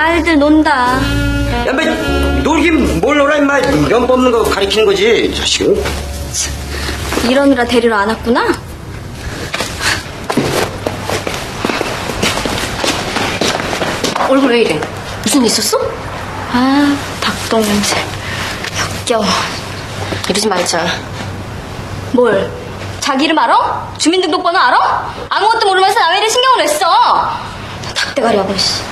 잘들 논다. 야, 뭐, 놀긴 뭘 놀아, 임마. 면 뽑는 거 가리키는 거지, 자식은. 이러느라 데리러 안 왔구나? 얼굴 왜 이래? 무슨 일 있었어? 아, 닭똥 냄새. 역겨워. 이러지 말자. 뭘? 자기 이름 알아? 주민등록번호 알아? 아무것도 모르면서 나 왜 이래 신경을 냈어? 닭대가리 아버씨.